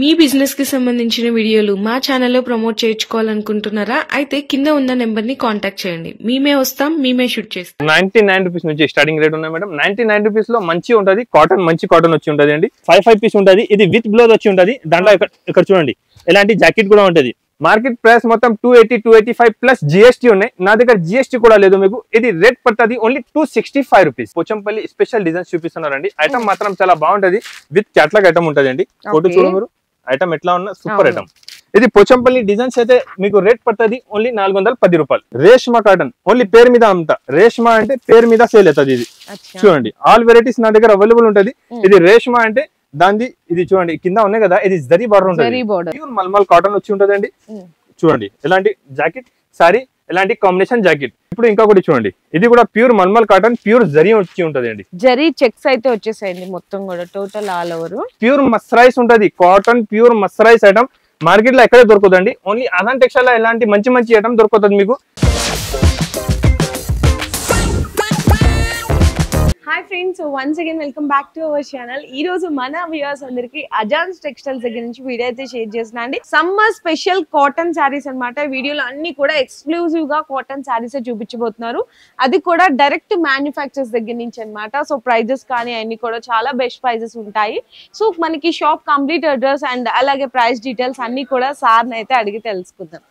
మీ బిజినెస్కి సంబంధించిన వీడియోలు మా ఛానల్లో ప్రమోట్ చేయించుకోవాలనుకుంటున్నారా? అయితే కింద ఉన్న నెంబర్ని కాంటాక్ట్ చేయండి. మేమే వస్తాం మేమే షూట్ చేస్తాం. నైన్టీ నైన్ రూపీస్ నుంచి స్టార్టింగ్ రేట్ ఉన్నాయి మేడం. నైన్టీ నైన్ రూపీస్లో మంచి ఉంటది కాటన్ మంచి కాటన్ వచ్చి ఉంటది అండి. ఫైవ్ ఫైవ్ పీస్ ఉంటది ఇది విత్ బ్లౌజ్ వచ్చి ఉంటది. దాంట్లో ఇక్కడ చూడండి ఇలాంటి జాకెట్ కూడా ఉంటది. మార్కెట్ ప్రైస్ మొత్తం two eighty two eighty five plus GST ఉన్నాయి. నా దగ్గర జిఎస్టీ కూడా లేదు మీకు. ఇది రేట్ పడుతుంది only two sixty five rupees Pochampally special designs చూపిస్తున్నారండి. Item మాత్రం చాలా బాగుంటది. విత్ క్యాట్లాగ్ ఐటమ్ ఉంటది అండి ఫోటో Okay. చూడు మీరు. ఐటమ్ ఎట్లా ఉన్నా సూపర్. ఐటమ్ ఇది పోచంపల్లి డిజైన్స్ అయితే మీకు రేట్ పడుతుంది ఓన్లీ నాలుగు వందల పది రూపాయలు. రేష్మా కాటన్ ఓన్లీ పేరు మీద అమ్ముతా రేష్మా అంటే పేరు మీద సేల్ అవుతుంది ఇది. చూడండి ఆల్ వెరైటీస్ నా దగ్గర అవైలబుల్ ఉంటది. ఇది రేష్మా అంటే దాని ఇది చూడండి కింద ఉన్నాయి కదా ఇది జరీ బార్డర్ ఉంటుంది. మల్మల్ కాటన్ వచ్చి ఉంటదండి. చూడండి ఎలాంటి జాకెట్ సారీ ఎలాంటి కాంబినేషన్ జాకెట్ ఇప్పుడు ఇంకొకటి చూడండి. ఇది కూడా pure malmal cotton pure zari వచ్చి ఉంటది అండి జరీ చెక్స్ అయితే వచ్చేసాయండి మొత్తం కూడా total all over. Pure mercerised ఉంటది. Cotton pure mercerised item. మార్కెట్లో ఎక్కడే దొరకదండి ఓన్లీ అదాన్ టెక్స్టైల్ ఇలాంటి మంచి మంచి ఐటమ్ దొరుకుతుంది మీకు? Hi friends once again welcome back to our channel ఈ రోజు మన వ్యూవర్స్ అందరికి అజాన్స్ టెక్స్టైల్స్ దగ్గర నుంచి వీడియో అయితే షేర్ చేసిన అండి సమ్మర్ స్పెషల్ కాటన్ శారీస్ అన్నమాట వీడియోలో అన్ని కూడా ఎక్స్క్లూజివ్గా కాటన్ శారీస్ చూపించబోతున్నారు. అది కూడా డైరెక్ట్ మ్యానుఫ్యాక్చర్స్ దగ్గర నుంచి అన్నమాట. సో ప్రైజెస్ కానీ అన్ని కూడా చాలా బెస్ట్ ప్రైజెస్ ఉంటాయి. సో మనకి షాప్ కంప్లీట్ అడ్రస్ అండ్ అలాగే ప్రైస్ డీటెయిల్స్ అన్ని కూడా సార్ని అయితే అడిగి తెలుసుకుందాం.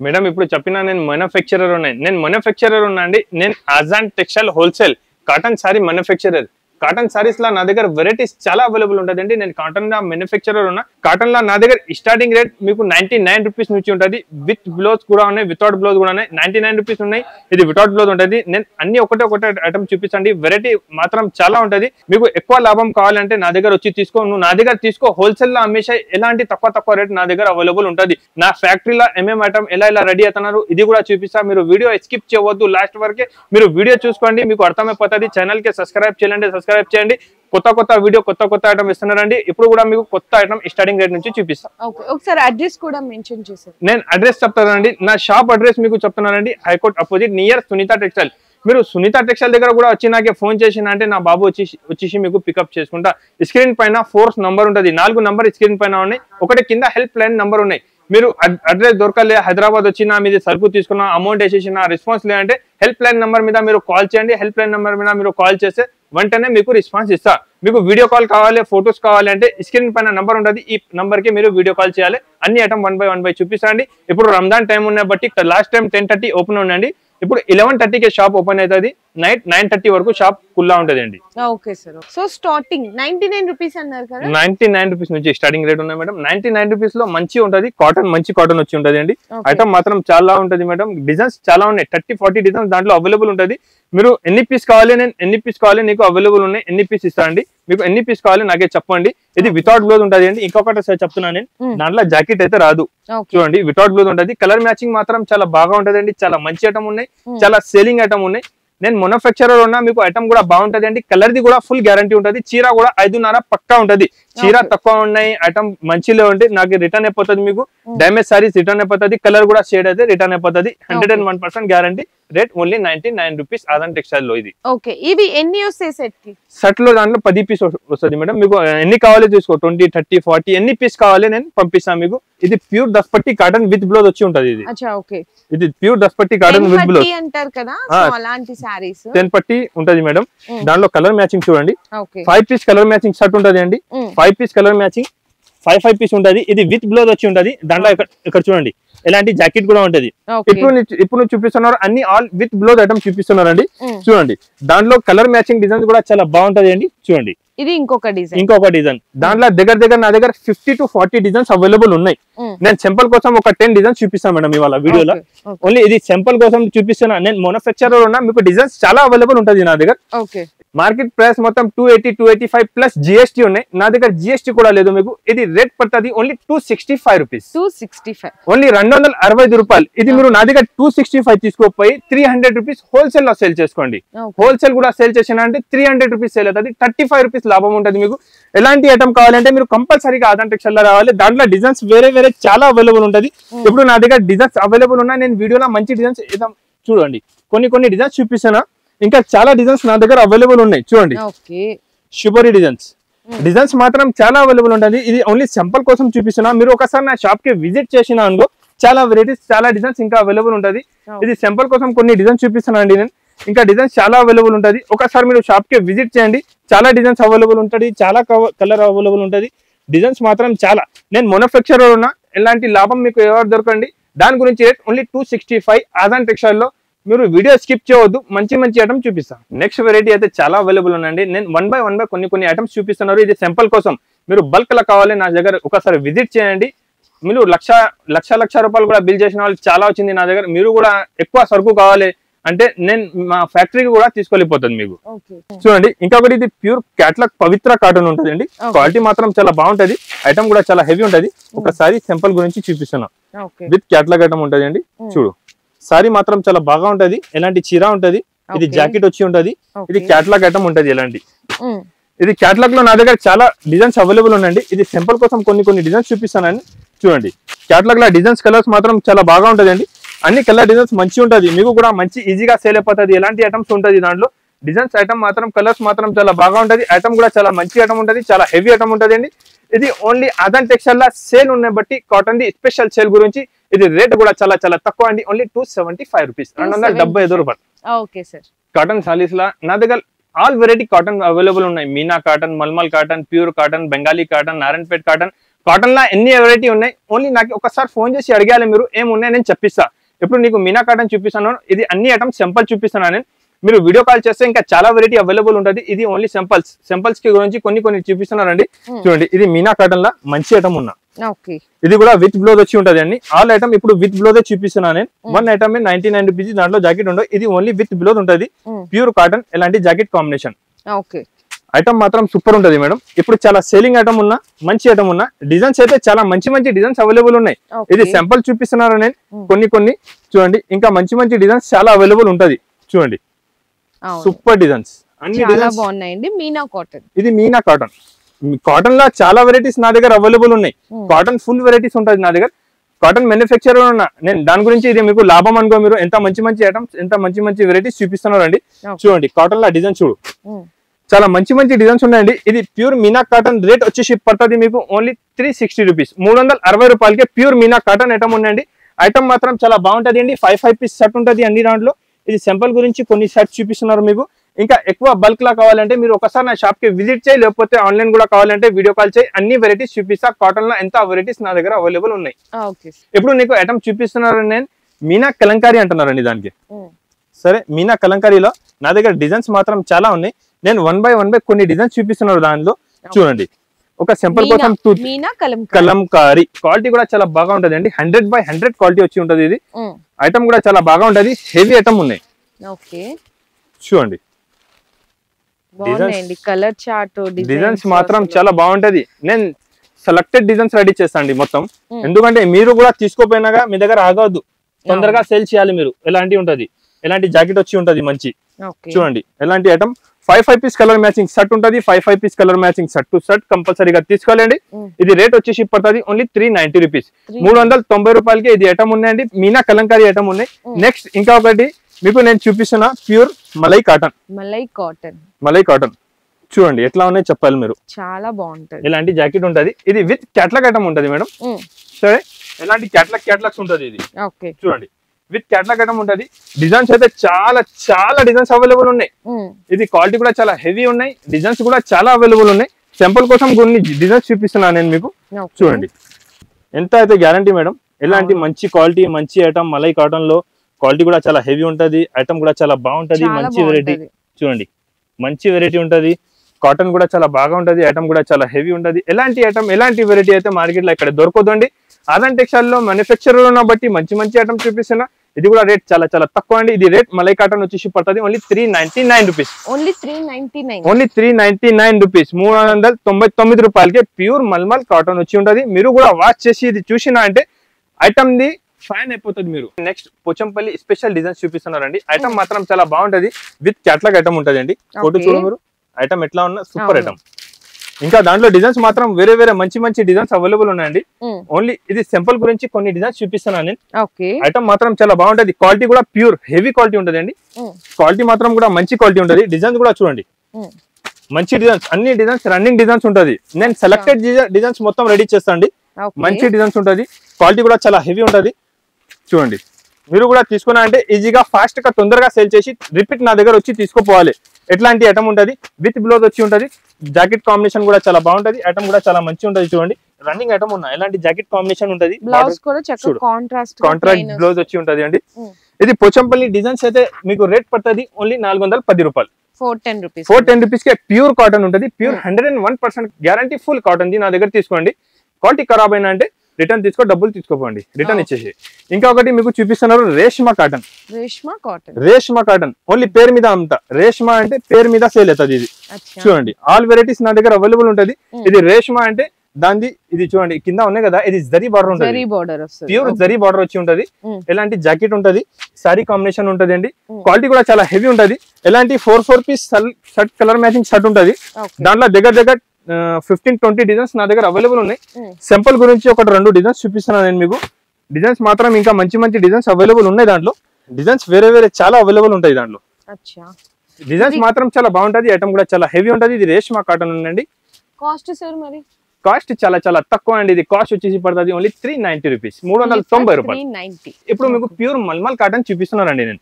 మేడం ఇప్పుడు చెప్పిన నేను మ్యానుఫ్యాక్చరర్ ఉన్నాయి నేను మ్యానుఫ్యాక్చరర్ ఉన్నా అండి నేను Azan textile wholesale cotton sari manufacturer cotton saris లా నా దగ్గర వెరైటీస్ చాలా అవైలబుల్ ఉంటుందండి. నేను కాటన్ లా మ్యానుఫ్యాక్చరర్ ఉన్నా. కాటన్ లా నా దగ్గర స్టార్టింగ్ రేట్ మీకు నైన్టీ నైన్ రూపీస్ నుంచి ఉంటుంది. విత్ బ్లౌజ్ కూడా ఉన్నాయి వితౌట్ బ్లౌజ్ కూడా ఉన్నాయి. నైన్టీ నైన్ రూపీస్ ఉన్నాయి. ఇది వితౌట్ బ్లౌజ్ ఉంటుంది. నేను అన్ని ఒకటే ఒకటే ఐటమ్ చూపించండి వెరైటీ మాత్రం చాలా ఉంటది. మీకు ఎక్కువ లాభం కావాలంటే నా దగ్గర వచ్చి తీసుకో. నువ్వు నా దగ్గర తీసుకో. హోల్సేల్లో అమ్మేసా ఎలాంటి తక్కువ తక్కువ రేట్ నా దగ్గర అవైలబుల్ ఉంటుంది. నా ఫ్యాక్టరీలో ఎంఎం ఐటమ్ ఎలా ఎలా రెడీ అవుతున్నారు ఇది కూడా చూపిస్తా. మీరు వీడియో స్కిప్ చేయవద్దు. లాస్ట్ వరకే మీరు వీడియో చూసుకోండి. మీకు అర్థమైపోతుంది. ఛానల్కి సబ్స్క్రైబ్ చేయండి. సబ్స్క్రైబ్ చేయండి. కొత్త కొత్త వీడియో కొత్త కొత్త ఐటమ్ ఇస్తున్నారండి. ఇప్పుడు కూడా మీకు కొత్త ఐటమ్ స్టార్టింగ్ రేట్ నుంచి చూపిస్తా. ఓకే ఒకసారి అడ్రస్ కూడా మెన్షన్ చేశారు నేను అడ్రస్ చెప్తానండి నా షాప్ అడ్రస్ మీకు చెప్తున్నానండి. High court opposite near Sunitha textile మీరు సునీత టెక్స్టైల్ దగ్గర కూడా వచ్చి నాకే ఫోన్ చేసిన అంటే నా బాబు వచ్చి వచ్చేసి మీకు పికప్ చేసుకుంటా. స్క్రీన్ పైన ఫోర్స్ నంబర్ ఉంటుంది. నాలుగు నంబర్ స్క్రీన్ పైన ఉన్నాయి. ఒకటి కింద హెల్ప్ లైన్ నంబర్ ఉన్నాయి. మీరు అడ్రస్ దొరకలే. హైదరాబాద్ వచ్చినా మీది సరుకు తీసుకున్న అమౌంట్ వేసేసిన రెస్పాన్స్ లేదంటే హెల్ప్ లైన్ నెంబర్ మీద మీరు కాల్ చేయండి. హెల్ప్ లైన్ నెంబర్ మీద మీరు కాల్ చేస్తే వెంటనే మీకు రెస్పాన్స్ ఇస్తా. మీకు వీడియో కాల్ కావాలి ఫొటోస్ కావాలి అంటే స్క్రీన్ పైన నంబర్ ఉంటుంది. ఈ నంబర్కి మీరు వీడియో కాల్ చేయాలి. అన్ని item one by one by చూపిస్తాండి ఇప్పుడు రంజాన్ టైం ఉన్న బట్టి last time ten thirty open ఉండండి. ఇప్పుడు ఎలెవెన్ థర్టీకి షాప్ ఓపెన్ అవుతుంది. నైట్ నైన్ థర్టీ వరకు షాప్ కుల్లా ఉంటుంది okay sir. So starting ninety nine rupees అన్నారు కదా? నైన్టీ నైన్ రూపీస్ నుంచి స్టార్టింగ్ రేట్ ఉన్నాయి మేడం. నైన్టీ నైన్ రూపీస్లో మంచి ఉంటది కాటన్ మంచి కాటన్ వచ్చి ఉంటది అండి. ఐటమ్ మాత్రం చాలా ఉంటది మేడం. డిజైన్స్ చాలా ఉన్నాయి. థర్టీ ఫార్టీ డిజైన్స్ దాంట్లో అవైలబుల్ ఉంటది. మీరు ఎన్ని పీస్ కావాలి నేను ఎన్ని పీస్ కావాలి నీకు అవైలబుల్ ఉన్నాయి ఎన్ని పీస్ ఇస్తానండి మీకు ఎన్ని పీస్ కావాలి నాకే చెప్పండి. ఇది వితౌట్ బ్లౌజ్ ఉంటది అండి. ఇంకొకటి సార్ చెప్తున్నాను నేను. దాంట్లో జాకెట్ అయితే రాదు. చూడండి వితౌట్ బ్లౌజ్ ఉంటది. కలర్ మ్యాచింగ్ మాత్రం చాలా బాగా ఉంటదండి. చాలా మంచి ఐటమ్ ఉన్నాయి. చాలా సేలింగ్ ఐటమ్ ఉన్నాయి. నేను మ్యానుఫ్యాక్చరర్ ఉన్నా మీకు ఐటమ్ కూడా బాగుంటది అండి కలర్ ది కూడా ఫుల్ గ్యారంటీ ఉంటది. చీర కూడా ఐదున్నర పక్కా ఉంటది. చీర. తక్కువ ఉన్నాయి ఐటమ్ మంచిలో ఉంటే నాకు రిటర్న్ అయిపోతుంది మీకు. డ్యామేజ్ సారీస్ రిటర్న్ అయిపోతుంది కలర్ కూడా షేడ్ అయితే రిటర్న్ అయిపోతుంది. Hundred and one percent guarantee rate only ninety nine rupees Adan టెక్స్టైల్లో ఇది. ఓకే ఇవి ఎన్ని వస్తాయి సెట్ షర్ట్లో దాంట్లో పది పీస్ వస్తుంది మేడం. మీకు ఎన్ని కావాలి తీసుకో ట్వంటీ థర్టీ ఫార్టీ ఎన్ని పీస్ కావాలి నేను పంపిస్తాను మీకు. ఇది ప్యూర్ దస్పట్టి కాటన్ విత్ బ్లౌజ్ వచ్చి ఉంటది ఇది. ఇది ప్యూర్ దస్పట్టి కాటన్ విత్ బ్లౌజ్ అంటారు కదా అలాంటి శారీస్ టెన్ పట్టి ఉంటది మేడం. Mm. దాంట్లో కలర్ మ్యాచింగ్ చూడండి. Five piece colour matching shirt ఉంటది అండి. Five piece colour matching five five piece ఉంటది. ఇది విత్ బ్లౌజ్ వచ్చి ఉంటది. దాంట్లో ఇక్కడ చూడండి. ఇలాంటి జాకెట్ కూడా ఉంటది. ఇప్పుడు ఇప్పుడు చూపిస్తున్నారు. అన్ని ఆల్ విత్ బ్లౌజ్ ఐటమ్ చూపిస్తున్నారండి. Mm. చూడండి. దాంట్లో కలర్ మ్యాచింగ్ డిజైన్ కూడా చాలా బాగుంటది అండి. చూడండి. ఇది ఇంకొక డిజైన్ ఇంకొక డిజైన్ దాంట్లో దగ్గర దగ్గర నా దగ్గర fifty to forty designs available ఉన్నాయి. నేను సింపుల్ కోసం ఒక టెన్ డిజైన్స్ చూపిస్తాను మేడం ఇవాళ వీడియోలో. ఓన్లీ ఇది సింపుల్ కోసం చూపిస్తున్నా. నేను మ్యానుఫ్యాక్చరర్ ఉన్నా. మీకు డిజైన్స్ చాలా అవైలబుల్ ఉంటుంది నా దగ్గర. మార్కెట్ ప్రైస్ మొత్తం two eighty two eighty five plus GST ఉన్నాయి. నా దగ్గర జిఎస్టీ కూడా లేదు మీకు. ఇది రేట్ పడుతుంది only two sixty five rupees two sixty five only రెండు వందల అరవై రూపాయలు. ఇది మీరు నా దగ్గర టూ సిక్స్టీ ఫైవ్ తీసుకోపోయి త్రీ హండ్రెడ్ రూపీస్ హోల్సేల్లో సేల్ చేసుకోండి. హోల్సేల్ కూడా సేల్ చేసిన అంటే త్రీ హండ్రెడ్ రూపీస్ సేల్ అవుతుంది. థర్టీ ఫైవ్ రూపీస్ లాభం ఉంటుంది మీకు. ఎలాంటి ఐటమ్ కావాలంటే మీరు కంపల్సరీగా ఆదాన్ టెక్స్టైల్లో రావాలి. దాంట్లో డిజైన్స్ వేరే వేరే చాలా అవైలబుల్ ఉంటుంది. ఇప్పుడు నా దగ్గర డిజైన్స్ అవైలబుల్ ఉన్నాయి నేను వీడియోలో మంచి డిజైన్స్ చూడండి. కొన్ని కొన్ని డిజైన్స్ చూపిస్తున్నా. ఇంకా చాలా డిజైన్స్ నా దగ్గర అవైలబుల్ ఉన్నాయి. చూడండి. షుబరీ డిజైన్స్ డిజైన్స్ మాత్రం చాలా అవైలబుల్ ఉంటుంది ఇది ఓన్లీ సింపుల్ కోసం చూపిస్తున్నా. మీరు ఒకసారి నా షాప్కి విజిట్ చేసిన అనుకో చాలా వెరైటీస్ చాలా డిజైన్స్ ఇంకా అవైలబుల్ ఉంటుంది ఇది సింపుల్ కోసం కొన్ని డిజైన్స్ చూపిస్తున్నా అండి నేను. ఇంకా డిజైన్స్ చాలా అవైలబుల్ ఉంటుంది ఒకసారి మీరు షాప్కి విజిట్ చేయండి. చాలా డిజైన్స్ అవైలబుల్ ఉంటుంది చాలా కలర్ అవైలబుల్ ఉంటుంది డిజైన్స్ మాత్రం చాలా. నేను మొనఫెక్చరర్ ఉన్నా. ఎలాంటి లాభం మీకు ఎవరు దొరకండి? దాని గురించి rate only two sixty five Azan టెక్స్టైల్లో మీరు వీడియో స్కిప్ చేయవద్దు. మంచి మంచి ఐటమ్ చూపిస్తాను. నెక్స్ట్ వెరైటీ అయితే చాలా అవైలబుల్ ఉందండి నేను వన్ బై వన్ బై కొన్ని కొన్ని ఐటమ్స్ చూపిస్తున్నారు. ఇది సింపుల్ కోసం మీరు బల్క్ లా కావాలి. నా దగ్గర ఒకసారి విజిట్ చేయండి. మీరు లక్ష లక్ష లక్ష రూపాయలు కూడా బిల్ చేసిన వాళ్ళు చాలా వచ్చింది నా దగ్గర. మీరు కూడా ఎక్కువ సరుకు కావాలి అంటే నేను మా ఫ్యాక్టరీకి కూడా తీసుకెళ్ళిపోతుంది మీకు. చూడండి ఇంకొకటి ఇది ప్యూర్ క్యాట్లాగ్ పవిత్ర కాటన్ ఉంటుంది అండి. క్వాలిటీ మాత్రం చాలా బాగుంటది. ఐటమ్ కూడా చాలా హెవీ ఉంటది. ఒకసారి సింపుల్ గురించి చూపిస్తున్నా. విత్ క్యాట్లాగ్ ఐటమ్ ఉంటది అండి Mm. చూడు. సారీ మాత్రం చాలా బాగా ఉంటది. ఎలాంటి చీర ఉంటది? ఇది. జాకెట్ వచ్చి ఉంటది. ఇది క్యాట్లాగ్ ఐటమ్ ఉంటది ఎలాంటి? ఇది క్యాట్లాగ్లో నా దగ్గర చాలా డిజైన్స్ అవైలబుల్ ఉన్నాయండి ఇది సింపుల్ కోసం కొన్ని కొన్ని డిజైన్స్ చూపిస్తానండి చూడండి. క్యాట్లాగ్లో డిజైన్స్ కలర్స్ మాత్రం చాలా బాగా ఉంటది అండి అన్ని కలర్ డిజైన్స్ మంచి ఉంటది. మీకు కూడా మంచి ఈజీగా సేల్ అయిపోతుంది. ఎలాంటి ఐటమ్స్ ఉంటది దాంట్లో? డిజైన్స్ ఐటమ్ మాత్రం కలర్స్ మాత్రం చాలా బాగా ఉంటది. ఐటమ్ కూడా చాలా మంచి ఐటమ్ ఉంటది. చాలా హెవీ ఐటమ్ ఉంటది ఇది ఓన్లీ అదన్ టెక్స్టైల్ లా సేల్ ఉన్న బట్టి కాటన్ ది స్పెషల్ సేల్ గురించి ఇది రేట్ కూడా చాలా చాలా తక్కువ అండి. Only two seventy five rupees రెండు వందల డెబ్బై ఐదు రూపాయలు. ఓకే సార్ కాటన్ సారీస్ లా నా దగ్గర ఆల్ వెరైటీ కాటన్ అవైలబుల్ ఉన్నాయి. Meena cotton malmal cotton pure cotton Bengali cotton Narayanpet cotton cotton లా ఎన్ని వెరైటీ ఉన్నాయి? ఓన్లీ నాకు ఒకసారి ఫోన్ చేసి అడగాలి మీరు ఏమున్నాయి నేను చెప్పిస్తా. ఇప్పుడు నీకు మీనా కాటన్ చూపిస్తాను. ఇది అన్ని ఐటమ్స్ సింపుల్ చూపిస్తున్నాను నేను. మీరు వీడియో కాల్ చేస్తే ఇంకా చాలా వెరైటీ అవైలబుల్ ఉంటుంది. ఇది ఓన్లీ సింపుల్స్ సింపుల్స్కి గురించి కొన్ని కొన్ని చూపిస్తున్నారండి Hmm. చూడండి ఇది మీనా కాటన్ లా మంచి ఐటమ్ ఉన్నా. ఇది కూడా విత్ బ్లౌజ్ వచ్చి ఉంటది అండి. ఆల్ ఐటమ్ ఇప్పుడు విత్ బ్లౌజ్ చూపిస్తున్నాను నేను. One item ninety nine rupees దాంట్లో జాకెట్ ఉండదు ఇది ఓన్లీ విత్ బ్లౌజ్ ఉంటది. ప్యూర్ కాటన్ ఎలాంటి జాకెట్ కాంబినేషన్ ఓకే. ఐటమ్ మాత్రం సూపర్ ఉంటది మేడం. ఇప్పుడు చాలా సేలింగ్ ఐటమ్ ఉన్నా మంచి ఐటమ్ ఉన్నా డిజైన్స్ అయితే చాలా మంచి మంచి డిజైన్స్ అవైలబుల్ ఉన్నాయి. ఇది శాంపుల్ చూపిస్తున్నారు నేను. కొన్ని కొన్ని చూడండి. ఇంకా మంచి మంచి డిజైన్స్ చాలా అవైలబుల్ ఉంటది. చూడండి. సూపర్ డిజైన్స్ అన్ని బాగున్నాయండి. మీనా కాటన్ ఇది మీనా కాటన్ కాటన్లో చాలా వెరైటీస్ నా దగ్గర అవైలబుల్ ఉన్నాయి. Hmm. కాటన్ ఫుల్ వెరైటీస్ ఉంటుంది నా దగ్గర. కాటన్ మ్యానుఫ్యాక్చర్ ఉన్నా నేను దాని గురించి ఇది మీకు లాభం అనుకో మీరు ఎంత మంచి మంచి ఐటమ్స్ ఎంత మంచి మంచి వెరైటీస్ చూపిస్తున్నారండి. చూడండి కాటన్లో డిజైన్ చూడు. చాలా మంచి మంచి డిజైన్స్ ఉన్నాయండి. ఇది ప్యూర్ మీనా కాటన్ రేట్ వచ్చేసి పడుతుంది మీకు ఓన్లీ త్రీ సిక్స్టీ రూపీస్ మూడు వందల అరవై రూపాయలకి ప్యూర్ మీనా కాటన్ ఐటమ్ ఉన్నాయండి ఐటమ్ మాత్రం చాలా బాగుంటది అండి. ఫైవ్ ఫైవ్ పీస్ సెట్ ఉంటుంది అన్ని దాంట్లో. ఇది సింపుల్ గురించి కొన్ని సెట్స్ చూపిస్తున్నారు మీకు. ఇంకా ఎక్కువ బల్క్ లా కావాలంటే మీరు ఒకసారి నా షాప్కి విజిట్ చేయి లేకపోతే ఆన్లైన్ కూడా కావాలంటే వీడియో కాల్ చేయి. అన్ని వెరైటీస్ చూపిస్తా. కాటన్లో ఎంత వెరైటీస్ నా దగ్గర అవైలబుల్ ఉన్నాయి. ఇప్పుడు నీకు ఐటమ్ చూపిస్తున్నారు నేను. మీనా కలంకారీ అంటున్నారండి దానికి. సరే మీనా కలంకారీలో నా దగ్గర డిజైన్స్ మాత్రం చాలా ఉన్నాయి. నేను వన్ బై వన్ బై కొన్ని డిజైన్స్ చూపిస్తున్నారు దానిలో చూడండి. ఒక సింపుల్ కోసం కలంకారీ. క్వాలిటీ కూడా చాలా బాగా ఉంటది అండి. హండ్రెడ్ బై హండ్రెడ్ క్వాలిటీ వచ్చి ఉంటది ఇది. ఐటమ్ కూడా చాలా బాగా ఉంటది. హెవీ ఐటమ్ ఉన్నాయి. చూడండి. బాగున్నాయండి. కలర్ చార్ట్ డిజైన్స్ మాత్రం చాలా బాగుంటది. నేను సెలెక్టెడ్ డిజైన్స్ రెడీ చేస్తాను అండి మొత్తం. ఎందుకంటే మీరు కూడా తీసుకోపోయినాగా మీ దగ్గర ఆగవద్దు. తొందరగా సేల్ చేయాలి మీరు. ఎలాంటి ఉంటది? ఎలాంటి జాకెట్ వచ్చి ఉంటది మంచి? చూడండి. ఎలాంటి item five five piece colour matching shirt ఉంటది. Five five piece colour matching shirt to shirt కంపల్సరీగా తీసుకోవాలండి. ఇది రేట్ వచ్చేసి పడుతుంది. ఓన్లీ త్రీ నైన్టీ రూపీస్ మూడు వందల తొంభై రూపాయలకి ఇది ఐటమ్ ఉన్నాయండి మీనా కలంకారీ ఐటమ్ ఉన్నాయి. నెక్స్ట్ ఇంకా ఒకటి. మీకు నేను చూపిస్తున్న pure malai cotton. Malai cotton. Malai cotton. చూడండి ఎట్లా ఉన్నాయి చెప్పాలి మీరు? చాలా బాగుంటది. ఇలాంటి జాకెట్ ఉంటది? ఇది విత్ క్యాట్లాగ్ ఐటమ్ ఉంటది మేడం. సరే ఎలాంటి క్యాట్లాగ్ క్యాట్లాగ్స్ ఉంటది ఇది? ఓకే. చూడండి విత్ క్యాట్లాగ్ ఐటమ్ ఉంటది. డిజైన్స్ అయితే చాలా చాలా డిజైన్స్ అవైలబుల్ ఉన్నాయి. ఇది క్వాలిటీ కూడా చాలా హెవీ ఉన్నాయి. డిజైన్స్ కూడా చాలా అవైలబుల్ ఉన్నాయి. సింపుల్ కోసం కొన్ని డిజైన్స్ చూపిస్తున్నాను నేను మీకు. చూడండి ఎంత అయితే గ్యారంటీ మేడం? ఎలాంటి మంచి క్వాలిటీ మంచి ఐటమ్ మలై కాటన్లో క్వాలిటీ కూడా చాలా హెవీ ఉంటది ఐటమ్ కూడా చాలా బాగుంటది మంచి వెరైటీ చూడండి మంచి వెరైటీ ఉంటది. కాటన్ కూడా చాలా బాగా ఉంటది ఐటమ్ కూడా చాలా హెవీ ఉంటది. ఎలాంటి ఐటమ్ ఎలాంటి వెరైటీ అయితే మార్కెట్లో ఇక్కడ దొరకదండి. ఆదాన్ టెక్స్టైల్లో మ్యానుఫ్యాక్చర్ ఉన్న బట్టి మంచి మంచి ఐటమ్ చూపిస్తున్నా. ఇది కూడా రేట్ చాలా చాలా తక్కువ అండి. ఇది రేట్ మలై కాటన్ వచ్చేసి పడుతుంది only three ninety nine rupees only three ninety nine only three ninety nine rupees మూడు వందల తొంభై తొమ్మిది రూపాయలకి ప్యూర్ మల్మల్ కాటన్ వచ్చి ఉంటది. మీరు కూడా వాచ్ చేసి ఇది చూసినా అంటే ఐటమ్ ది ఫైన్ అయిపోతుంది మీరు. నెక్స్ట్ పోచంపల్లి స్పెషల్ డిజైన్స్ చూపిస్తున్నారండి. ఐటమ్ మాత్రం చాలా బాగుంటది. విత్ క్యాట్లాగ్ ఐటమ్ ఉంటది అండి ఫోటో Okay. చూడు మీరు. ఐటమ్ ఎట్లా ఉన్నా సూపర్. ఐటమ్ ఇంకా దాంట్లో డిజైన్స్ మాత్రం వేరే వేరే మంచి మంచి డిజైన్స్ అవైలబుల్ ఉన్నాయండి. ఓన్లీ ఇది సింపుల్ గురించి కొన్ని డిజైన్స్ చూపిస్తున్నాను నేను. ఓకే ఐటమ్ మాత్రం చాలా బాగుంటది. క్వాలిటీ కూడా ప్యూర్ హెవీ క్వాలిటీ ఉంటది అండి క్వాలిటీ మాత్రం కూడా మంచి క్వాలిటీ ఉంటది. డిజైన్ కూడా చూడండి. మంచి డిజైన్స్ అన్ని డిజైన్స్ రన్నింగ్ డిజైన్స్ ఉంటది. నేను సెలెక్టెడ్ డిజైన్స్ మొత్తం రెడీ చేస్తాండి Okay. మంచి డిజైన్స్ ఉంటది. క్వాలిటీ కూడా చాలా హెవీ ఉంటది. చూడండి. మీరు కూడా తీసుకున్నా అంటే ఈజీగా ఫాస్ట్గా తొందరగా సేల్ చేసి రిపీట్ నా దగ్గర వచ్చి తీసుకుపోవాలి. ఎట్లాంటి ఐటమ్ ఉంటది? విత్ బ్లౌజ్ వచ్చి ఉంటది. జాకెట్ కాంబినేషన్ కూడా చాలా బాగుంటది. ఐటమ్ కూడా చాలా మంచి ఉంటది చూడండి. రన్నింగ్ ఐటమ్ ఉన్నా ఎలాంటి జాకెట్ కాంబినేషన్ ఉంటది. కాంట్రాస్ట్ కాంట్రాక్ట్ బ్లౌజ్ వచ్చి ఉంటది అండి. ఇది పోచంపల్లి డిజైన్స్ అయితే మీకు రేట్ పడుతుంది ఓన్లీ నాలుగు వందల పది రూపాయలు. Four ten rupees four ten రూపీస్కి ప్యూర్ కాటన్ ఉంటుంది. Pure. Hundred and one percent guarantee full cotton the నా దగ్గర తీసుకోండి. క్వాలిటీ ఖరాబ్ అయినా అంటే రిటర్న్ తీసుకో డబ్బులు తీసుకోపోండి. రిటర్న్. ఇచ్చేసి ఇంకా ఒకటి మీకు చూపిస్తున్నారు Reshma cotton. Reshma cotton. Reshma cotton. Only పేరు మీద అమ్ముతా రేష్మా అంటే పేరు మీద సేల్ అవుతుంది ఇది. చూడండి ఆల్ వెరైటీస్ నా దగ్గర అవైలబుల్ ఉంటది. ఇది రేష్మా అంటే దాని ఇది చూడండి కింద ఉన్నాయి కదా ఇది జరీ బార్డర్ ఉంటుంది. బోర్డర్ ప్యూర్ జరీ బార్డర్ వచ్చి ఉంటది. ఎలాంటి జాకెట్ ఉంటది సారీ కాంబినేషన్ ఉంటది అండి. క్వాలిటీ కూడా చాలా హెవీ ఉంటది. ఎలాంటి four four piece shirt colour matching shirt ఉంటది. దాంట్లో దగ్గర దగ్గర ఫిఫ్టీన్ ట్వంటీ డిజైన్స్ నా దగ్గర అవైలబుల్ ఉన్నాయి. సింపుల్ గురించి ఒకటి రెండు డిజైన్స్ చూపిస్తున్నాను నేను మీకు. డిజైన్స్ మాత్రం ఇంకా మంచి మంచి డిజైన్స్ అవైలబుల్ ఉన్నాయి దాంట్లో. డిజైన్స్ వేరే వేరే చాలా అవైలబుల్ ఉంటాయి దాంట్లో. డిజైన్స్ మాత్రం చాలా బాగుంటది ఐటమ్ కూడా చాలా హెవీ ఉంటది. ఇది రేష్మా కాటన్ ఉందండి. కాస్ట్ సార్ మరి? కాస్ట్ చాలా చాలా తక్కువ అండి. ఇది కాస్ట్ వచ్చేసి పడుతుంది ఓన్లీ త్రీ నైన్టీ రూపీస్ మూడు వందల తొంభై రూపాయలు. ఇప్పుడు మీకు ప్యూర్ మల్మల్ కాటన్ చూపిస్తున్నానండి నేను.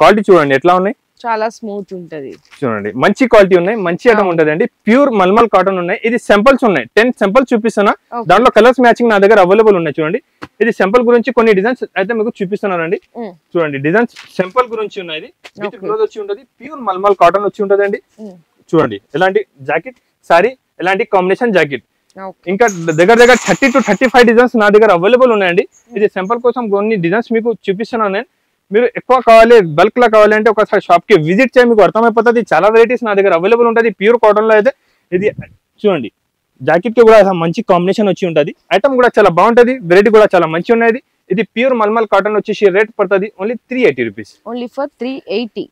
క్వాలిటీ చూడండి ఎట్లా ఉన్నాయి? చాలా స్మూత్ ఉంటది. చూడండి మంచి క్వాలిటీ ఉన్నాయి మంచి ఐటమ్ ఉంటది అండి ప్యూర్ మల్మల్ కాటన్ ఉన్నాయి. ఇది సింపుల్స్ ఉన్నాయి. టెన్ సింపుల్స్ చూపిస్తున్నా. దాంట్లో కలర్స్ మ్యాచింగ్ నా దగ్గర అవైలబుల్ ఉన్నాయి చూడండి. ఇది సింపుల్ గురించి కొన్ని డిజైన్స్ అయితే మీకు చూపిస్తున్నానండి. Mm. చూడండి డిజైన్స్ సింపుల్ గురించి ఉన్నాయి వచ్చి ఉంటది ప్యూర్ మల్మల్ కాటన్ వచ్చి ఉంటదండి. చూడండి ఎలాంటి జాకెట్ సారీ ఎలాంటి కాంబినేషన్ జాకెట్ ఇంకా దగ్గర దగ్గర thirty to thirty five designs నా దగ్గర అవైలబుల్ ఉన్నాయండి. ఇది సింపుల్ కోసం కొన్ని డిజైన్స్ మీకు చూపిస్తున్నాను నేను. మీరు ఎక్కువ కావాలి బల్క్ లా కావాలి అంటే ఒకసారి షాప్కి విజిట్ చేయి మీకు అర్థమైపోతుంది. చాలా వెరైటీస్ నా దగ్గర అవైలబుల్ ఉంటుంది. ప్యూర్ కాటన్లో అయితే ఇది చూడండి. జాకెట్కి కూడా మంచి కాంబినేషన్ వచ్చి ఉంటది. ఐటమ్ కూడా చాలా బాగుంటది. వెరైటీ కూడా చాలా మంచి ఉన్నది ఇది ప్యూర్ మల్మల్ కాటన్ వచ్చేసి రేట్ పడుతుంది. Only three eighty rupees only for three eighty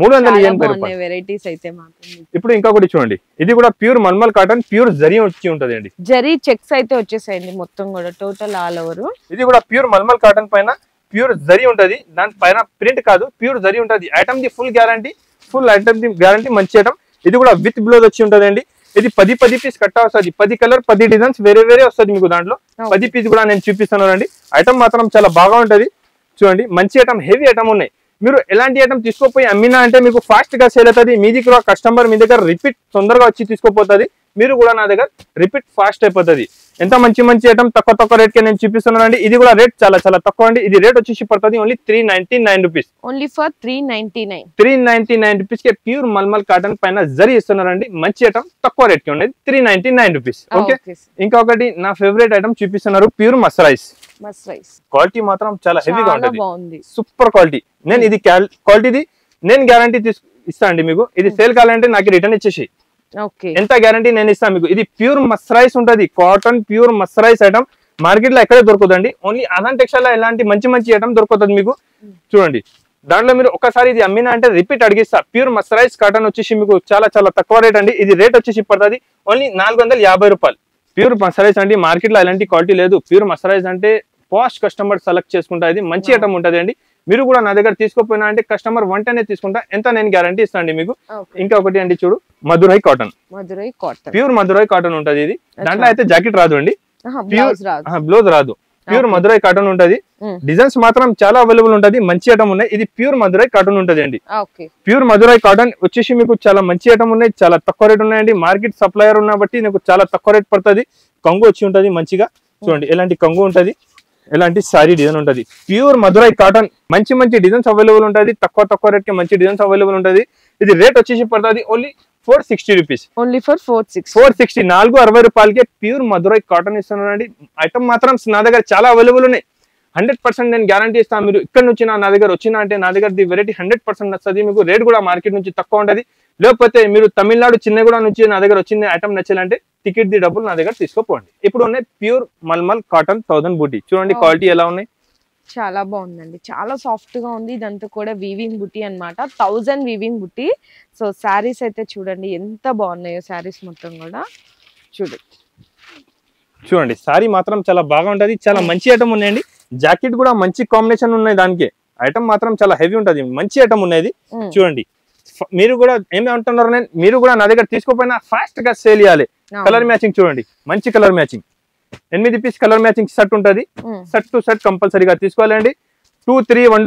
మూడు వందల వెరైటీస్ అయితే ఇప్పుడు ఇంకొకటి చూడండి. ఇది కూడా pure malmal cotton pure zari వచ్చి ఉంటది అండి. జరీ చెక్స్ అయితే వచ్చేసాయండి మొత్తం కూడా టోటల్ ఆల్ ఓవర్ ఇది కూడా ప్యూర్ మల్మల్ కాటన్ పైన ప్యూర్ జరీ ఉంటది. దాని పైన ప్రింట్ కాదు ప్యూర్ జరీ ఉంటది. ఐటమ్ ది ఫుల్ గ్యారంటీ ఫుల్ ఐటమ్ ది గ్యారంటీ మంచి ఐటమ్ ఇది కూడా విత్ బ్లౌజ్ వచ్చి ఉంటది అండి ఇది పది పది పీస్ కట్ట వస్తుంది. పది కలర్ పది డిజైన్స్ వేరే వేరే వస్తుంది మీకు దాంట్లో. పది పీస్ కూడా నేను చూపిస్తున్నాను అండి ఐటమ్ మాత్రం చాలా బాగా ఉంటది. చూడండి మంచి ఐటమ్ హెవీ ఐటమ్ ఉన్నాయి. మీరు ఎలాంటి ఐటమ్ తీసుకోపోయి అమ్మినా అంటే మీకు ఫాస్ట్గా సేల్ అవుతుంది. మీ దగ్గర కస్టమర్ మీ దగ్గర రిపీట్ తొందరగా వచ్చి తీసుకోపోతుంది. మీరు కూడా నా దగ్గర రిపీట్ ఫాస్ట్ అయిపోతుంది. ఎంత మంచి మంచి ఐటమ్ తక్కువ తక్కువ రేట్కి నేను చూపిస్తున్నాను అండి ఇది కూడా రేట్ చాలా చాలా తక్కువ అండి. ఇది రేట్ వచ్చేసి పడుతుంది only three ninety nine rupees only for three ninety nine three ninety nine రూపీస్కి ప్యూర్ మల్మల్ కాటన్ పైన జరీ ఇస్తున్నారండి. మంచి ఐటమ్ తక్కువ రేట్కి ఉండేది three ninety nine rupees okay ఇంకొకటి నా ఫేవరెట్ ఐటమ్ చూపిస్తున్నారు ప్యూర్ మసరైస్ క్వాలిటీ మాత్రం చాలా హెవీగా ఉంటుంది. సూపర్ క్వాలిటీ నేను ఇది క్వాలిటీది నేను గ్యారంటీ తీసు ఇస్తా అండి మీకు. ఇది సేల్ కావాలంటే నాకు రిటర్న్ ఇచ్చేసి ఎంత గ్యారంటీ నేను ఇస్తాను మీకు? ఇది ప్యూర్ మస్రైస్ ఉంటుంది. కాటన్ ప్యూర్ మస్రైస్ ఐటమ్ మార్కెట్లో ఎక్కడే దొరకదండి. ఓన్లీ అదాన్ టెక్స్టైల్లో ఇలాంటి మంచి మంచి ఐటమ్ దొరుకుతుంది మీకు. చూడండి. దాంట్లో మీరు ఒకసారి ఇది అమ్మినా అంటే రిపీట్ అడిగిస్తా. ప్యూర్ మస్సరైజ్ కాటన్ వచ్చేసి మీకు చాలా చాలా తక్కువ రేట్ అండి. ఇది రేట్ వచ్చేసి పడుతుంది. ఓన్లీ నాలుగు వందల యాభై రూపాయలు. ప్యూర్ మస్సరైజ్ అండి. మార్కెట్లో ఎలాంటి క్వాలిటీ లేదు. ప్యూర్ మస్సరైజ్ అంటే పాస్ట్ కస్టమర్ సెలెక్ట్ చేసుకుంటా. ఇది మంచి ఐటమ్ ఉంటుంది అండి. మీరు కూడా నా దగ్గర తీసుకోపోయినా అంటే కస్టమర్ వెంటనే తీసుకుంటా. ఎంత నేను గ్యారంటీ ఇస్తాను మీకు? ఇంకా ఒకటి అండి చూడు. Madurai cotton Madurai cotton pure Madurai cotton ఉంటది ఇది. దాంట్లో అయితే జాకెట్ రాదు అండి. బ్లౌజ్ రాదు. బ్లౌజ్ రాదు. ప్యూర్. మధురై కాటన్ ఉంటది. డిజైన్స్ మాత్రం చాలా అవైలబుల్ ఉంటది. మంచి ఐటమ్ ఉన్నాయి. ఇది ప్యూర్ మధురై కాటన్ ఉంటది అండి. ప్యూర్ మధురై కాటన్ వచ్చేసి మీకు చాలా మంచి ఐటమ్ ఉన్నాయి. చాలా తక్కువ రేట్ ఉన్నాయండి. మార్కెట్ సప్లయర్ ఉన్న బట్టి మీకు చాలా తక్కువ రేట్ పడుతుంది. కంగు వచ్చి ఉంటది మంచిగా. చూడండి ఎలాంటి కంగు ఉంటది. ఎలాంటి సారీ డిజైన్ ఉంటది. ప్యూర్ మధురై కాటన్ మంచి మంచి డిజైన్స్ అవైలబుల్ ఉంటది. తక్కువ తక్కువ రేట్కి మంచి డిజైన్స్ అవైలబుల్ ఉంటది. ఇది రేట్ వచ్చేసి పడుతుంది only four sixty rupees. Only for four six four sixty నాలుగు అరవై రూపాయలకే ప్యూర్ మధురై కాటన్ ఇస్తున్నారండి. ఐటమ్ మాత్రం నా దగ్గర చాలా అవైలబుల్ ఉన్నాయి. హండ్రెడ్ పర్సెంట్ నేను గ్యారంటీ ఇస్తాను మీరు ఇక్కడ నుంచి నా దగ్గర వచ్చినా అంటే నా దగ్గర ది వెరైటీ హండ్రెడ్ పర్సెంట్ వస్తుంది మీకు రేట్ కూడా మార్కెట్ నుంచి తక్కువ ఉంటుంది. లేకపోతే మీరు తమిళనాడు చిన్నగూడ నుంచి నా దగ్గర వచ్చింది ఐటమ్ నచ్చాలంటే టికెట్ ది డబ్బులు నా దగ్గర తీసుకోపోండి. ఇప్పుడు ఉన్నాయి ప్యూర్ మల్మల్ కాటన్ థౌసండ్ బూటీ. చూడండి. క్వాలిటీ ఎలా ఉన్నాయి? చాలా బాగుందండి. చాలా సాఫ్ట్గా ఉంది. ఇదంతా కూడా వీవింగ్ బుట్టి అన్నమాట. థౌజండ్ వీవింగ్ బుట్టి సో శారీస్ అయితే చూడండి ఎంత బాగున్నాయో శారీస్ మొత్తం కూడా. చూడండి చూడండి సారీ మాత్రం చాలా బాగా ఉంటది. చాలా మంచి ఐటమ్ ఉన్నాయండి. జాకెట్ కూడా మంచి కాంబినేషన్ ఉన్నాయి దానికి. ఐటమ్ మాత్రం చాలా హెవీ ఉంటది. మంచి ఐటమ్ ఉన్నది. Mm. చూడండి మీరు కూడా ఏమి అంటున్నారు నేను? మీరు కూడా నా దగ్గర తీసుకోపోయినా ఫాస్ట్గా సేల్ చేయాలి. కలర్ మ్యాచింగ్ చూడండి. మంచి కలర్ మ్యాచింగ్ ఎనిమిది పీస్ కలర్ మ్యాచింగ్ సెట్ ఉంటది. సెట్ టు సెట్ కంపల్సరీగా తీసుకోవాలండి. టూ త్రీ వన్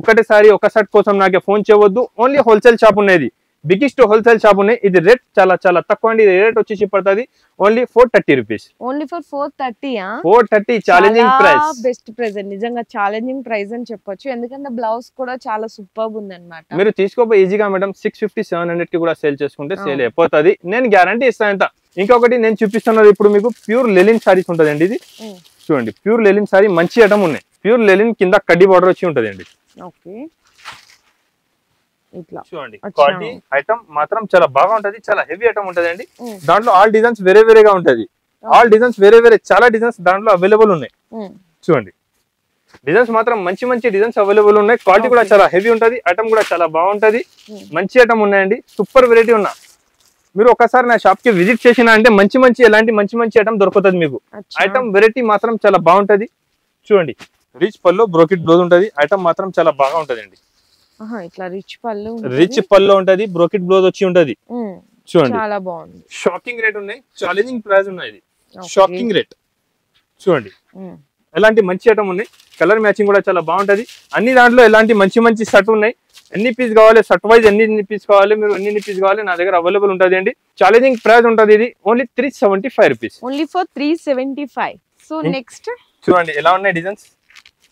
ఒకటేసారి ఒక సెట్ కోసం నాకే ఫోన్ చేయవద్దు. ఓన్లీ హోల్సేల్ షాప్ ఉన్నది. బిగ్గెస్ట్ హోల్సేల్ షాప్ ఉన్నాయి. ఇది రేట్ చాలా చాలా తక్కువ అండి. ఇది రేట్ వచ్చేసి పడుతుంది. Only four thirty rupees only for four థర్టీయా four thirty challenging price best price నిజంగా ఛాలెంజింగ్ ప్రైస్ అని చెప్పొచ్చు. ఎందుకంటే బ్లౌజ్ కూడా చాలా సూపర్ ఉంది అనమాట మీరు తీసుకోపోయి ఈజీగా మేడం సిక్స్ ఫిఫ్టీ సెవెన్ హండ్రెడ్కి కూడా సేల్ చేసుకుంటే సేల్. అయిపోతుంది. నేను గ్యారంటీ ఇస్తాను ఎంత ఇంకొకటి నేను చూపిస్తున్నది ఇప్పుడు మీకు ప్యూర్ లెలిన్ సారీస్ ఉంటదండి ఇది. చూడండి. ప్యూర్ లెలిన్ సారీ మంచి ఐటమ్ ఉన్నాయి. ప్యూర్ లెలిన్ కింద కడ్డీ బార్డర్ వచ్చి ఉంటదండి. ఓకే. ఇట్లా. చూడండి. క్వాలిటీ ఐటమ్ మాత్రం చాలా బాగా ఉంటది చాలా హెవీ ఐటమ్ ఉంటదండి. ఉమ్. దాంట్లో ఆల్ డిజైన్స్ వేరే వేరేగా ఉంటది. ఆల్ డిజైన్స్ వేరే వేరే చాలా డిజైన్స్ దాంట్లో అవైలబుల్ ఉన్నాయి. చూడండి. డిజైన్స్ మాత్రం మంచి మంచి డిజైన్స్ అవైలబుల్ ఉన్నాయి. క్వాలిటీ కూడా. చాలా హెవీ ఉంటది ఐటమ్ కూడా చాలా బాగుంటది. మంచి ఐటమ్ ఉన్నాయండి సూపర్ వెరైటీ ఉన్నా. మీరు ఒకసారి నా షాప్కి విజిట్ చేసినా అంటే మంచి మంచి ఎలాంటి మంచి మంచి ఐటమ్ దొరుకుతుంది మీకు. ఐటమ్ వెరైటీ మాత్రం చాలా బాగుంటది. చూడండి. రిచ్ పల్లో బ్రోకెట్ బ్లౌజ్ ఉంటది. ఐటమ్ మాత్రం చాలా బాగా ఉంటదండి. ఆహా, ఇట్లా రిచ్ పళ్ళు ఉంటుంది. రిచ్ పల్లో ఉంటది బ్రోకెట్ బ్లౌజ్ వచ్చి ఉంటది. చూడండి. చాలా బాగుంది. షాకింగ్ రేట్ ఉన్నాయి. ఛాలెంజింగ్ ప్రైస్ ఉన్నాయి. షాకింగ్ రేట్ చూడండి. ఎలాంటి మంచి ఐటమ్ ఉన్నాయి? కలర్ మ్యాచింగ్ కూడా చాలా బాగుంటది. అన్ని దాంట్లో ఎలాంటి మంచి మంచి షర్ట్ ఉన్నాయి? ఎన్ని పీస్ కావాలి? షర్ట్ వైజ్ ఎన్ని పీస్ కావాలి? మీరు ఎన్ని పీస్ కావాలి? నా దగ్గర అవైలబుల్ ఉంటుంది అండి. ఛాలెంజింగ్ ప్రైస్ ఉంటుంది ఇది. Only three seventy five rupees only for three seventy five so. Next చూడండి ఎలా ఉన్నాయి డిజైన్స్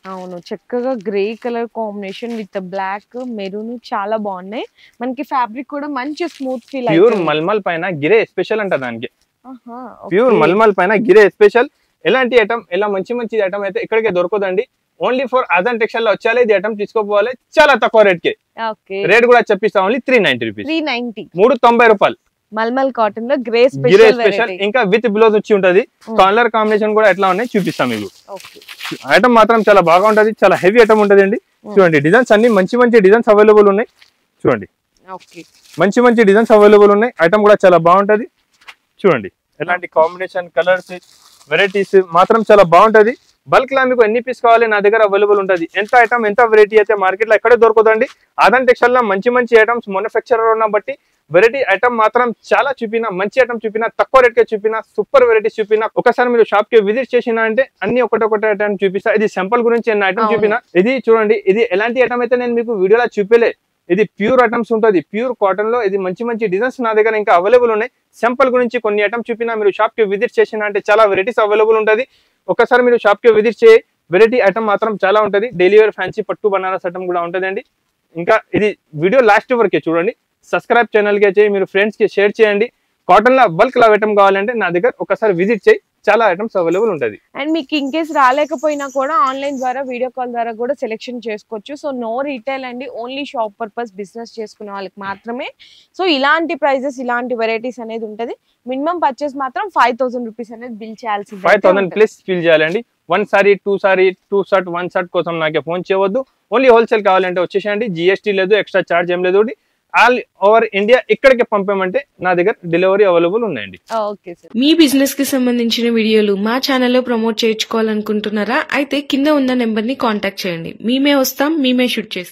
అవును. చక్కగా grey colour combination with black maroon చాలా బాగున్నాయి. మనకి ఫ్యాబ్రిక్ కూడా మంచి స్మూత్ ఫీల్ ప్యూర్ మల్మల్ పైన గిరే స్పెషల్ అంట దానికి. ప్యూర్ మల్ మల్మల్ పైన గిరే స్పెషల్. ఎలాంటి ఐటమ్ ఎలా మంచి మంచి ఐటమ్ అయితే ఇక్కడికే దొరకదండి. ఓన్లీ ఫర్ అదన్ టెక్స్టైల్లో వచ్చాలి ఇది ఐటమ్ తీసుకోపోవాలి చాలా తక్కువ రేట్కి రేట్ కూడా చెప్పిస్తా only three ninety rupees. Three ninety మూడు తొంభై రూపాయలు. మల్మల్ కాటన్లో గ్రే స్పెషల్ స్పెషల్ ఇంకా విత్ బ్లౌజ్ వచ్చి ఉంటది. Hmm. కలర్ కాంబినేషన్ కూడా ఎట్లా ఉన్నాయి చూపిస్తాం మీకు. ఐటమ్ మాత్రం చాలా బాగా ఉంటది చాలా హెవీ ఐటమ్ ఉంటది అండి Hmm. చూడండి డిజైన్స్ అన్ని మంచి మంచి డిజైన్స్ అవైలబుల్ ఉన్నాయి. చూడంండి. మంచి మంచి డిజైన్స్ అవైలబుల్ ఉన్నాయి. ఐటమ్ కూడా చాలా బాగుంటది. చూడండి ఎలాంటి కాంబినేషన్ కలర్స్ వెరైటీస్ మాత్రం చాలా బాగుంటది. బల్క్ లా మీకు ఎన్ని పీస్ కావాలి నా దగ్గర అవైలబుల్ ఉంటది. ఎంత ఐటమ్ ఎంత వెరైటీ అయితే మార్కెట్లో ఎక్కడే దొరకదండి. ఆదన్ టెక్స్టైల్లో మంచి మంచి ఐటమ్స్ మ్యానుఫ్యాక్చరర్ ఉన్న బట్టి వెరైటీ ఐటమ్ మాత్రం చాలా చూపిన మంచి ఐటమ్ చూపిన తక్కువ రేట్కి చూపిన సూపర్ వెరైటీస్ చూపిన ఒకసారి మీరు షాప్కి విజిట్ చేసిన అంటే అన్ని ఒకటొకటి ఐటమ్ చూపిస్తా. ఇది సింపుల్ గురించి ఎన్ని ఐటమ్. చూపిన ఇది చూడండి ఇది ఎలాంటి ఐటమ్ అయితే నేను మీకు వీడియోలో చూపలే. ఇది ప్యూర్ ఐటమ్స్ ఉంటుంది. ప్యూర్ కాటన్లో ఇది మంచి మంచి డిజైన్స్ నా దగ్గర ఇంకా అవైలబుల్ ఉన్నాయి. సింపుల్ గురించి కొన్ని ఐటమ్స్ చూపినా మీరు షాప్కి విజిట్ చేసిన అంటే చాలా వెరైటీస్ అవైలబుల్ ఉంటుంది. ఒకసారి మీరు షాప్కి విజిట్ చేయి. వెరైటీ ఐటమ్ మాత్రం చాలా ఉంటుంది. డైలీ వేర్ ఫ్యాన్సీ పట్టు బనారస్ ఐటమ్ కూడా ఉంటుందండి. ఇంకా ఇది వీడియో లాస్ట్ వరకే చూడండి. సబ్స్క్రైబ్ ఛానల్కి చేయి మీరు ఫ్రెండ్స్కి షేర్ చేయండి. కాటన్లో బల్క్లో ఐటమ్ కావాలంటే నా దగ్గర ఒకసారి విజిట్ చేయి. చాలా ఐటమ్స్ అవైలబుల్ ఉంటుంది. అండ్ మీకు ఇన్ కేస్ రాలేకపోయినా కూడా ఆన్లైన్ ద్వారా వీడియో కాల్ ద్వారా కూడా సెలెక్షన్ చేసుకోవచ్చు. సో నో రీటైల్ అండి. ఓన్లీ షాప్ పర్పస్ బిజినెస్ చేసుకునే వాళ్ళకి మాత్రమే. సో ఇలాంటి ప్రైజెస్ ఇలాంటి వెరైటీస్ అనేది ఉంటది. మినిమం పర్చేస్ మాత్రం ఫైవ్ థౌసండ్ రూపీస్ అనేది బిల్ చేయాల్సింది. ఫైవ్ థౌసండ్ ప్లస్ ఫిల్ చేయాలండి. One sari two sari two shirt one shirt కోసం నాకే ఫోన్ చేయవద్దు. ఓన్లీ హోల్సేల్ కావాలంటే వచ్చేసేయండి. జిఎస్టీ లేదు ఎక్స్ట్రా చార్జ్ ఏం లేదు. ఆల్ ఓవర్ ఇండియా ఇక్కడికి పంపామంటే నా దగ్గర డెలివరీ అవైలబుల్ ఉన్నాయండి. మీ బిజినెస్కి సంబంధించిన వీడియోలు మా ఛానల్లో ప్రమోట్ చేయించుకోవాలనుకుంటున్నారా? అయితే కింద ఉన్న నెంబర్ని కాంటాక్ట్ చేయండి. మేమే వస్తాం మేమే షూట్ చేస్తాం.